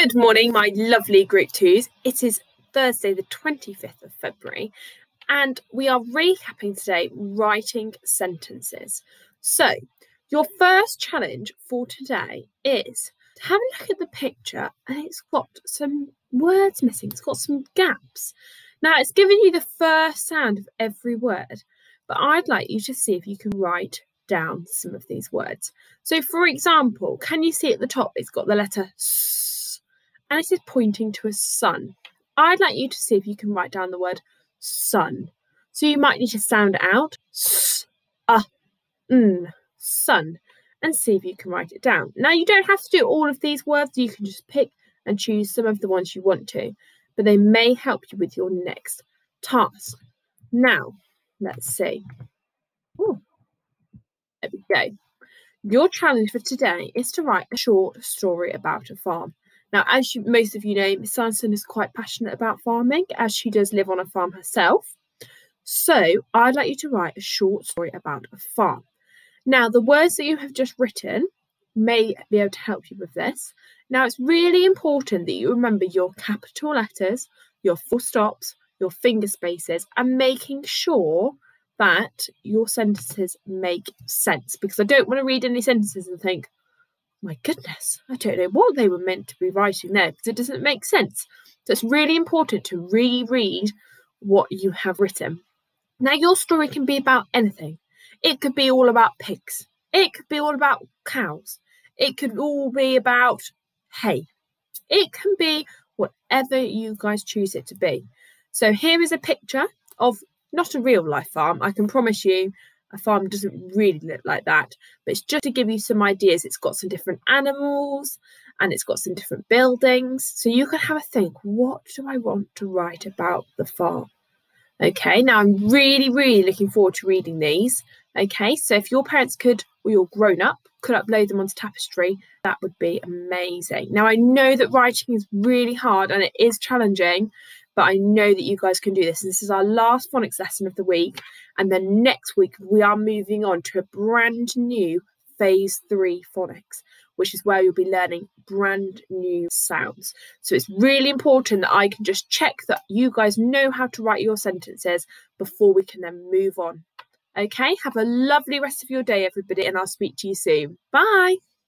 Good morning, my lovely Group 2s. It is Thursday, the 25th of February, and we are recapping today writing sentences. So, your first challenge for today is to have a look at the picture, and it's got some words missing, it's got some gaps. Now, it's given you the first sound of every word, but I'd like you to see if you can write down some of these words. So, for example, can you see at the top it's got the letter S and it is pointing to a sun? I'd like you to see if you can write down the word sun. So, you might need to sound out S, uh, n, sun, and see if you can write it down. Now, you don't have to do all of these words, you can just pick and choose some of the ones you want to, but they may help you with your next task. Now, let's see. Ooh. There we go. Your challenge for today is to write a short story about a farm. Now, as you, most of you know, Miss Sanderson is quite passionate about farming, as she does live on a farm herself. So, I'd like you to write a short story about a farm. Now, the words that you have just written may be able to help you with this. Now, it's really important that you remember your capital letters, your full stops, your finger spaces, and making sure that your sentences make sense because I don't want to read any sentences and think, my goodness, I don't know what they were meant to be writing there because it doesn't make sense. So it's really important to reread what you have written. Now, your story can be about anything. It could be all about pigs. It could be all about cows. It could all be about hay. It can be whatever you guys choose it to be. So here is a picture of not a real life farm. I can promise you a farm doesn't really look like that, but it's just to give you some ideas. It's got some different animals and it's got some different buildings. So you can have a think what do I want to write about the farm? Okay, now I'm really, really looking forward to reading these. Okay, so if your parents could, or you're grown up, could upload them onto Tapestry, that would be amazing. Now, I know that writing is really hard and it is challenging, but I know that you guys can do this. And This is our last phonics lesson of the week. And then next week, we are moving on to a brand new phase three phonics, which is where you'll be learning brand new sounds. So it's really important that I can just check that you guys know how to write your sentences before we can then move on. Okay, have a lovely rest of your day, everybody, and I'll speak to you soon. Bye.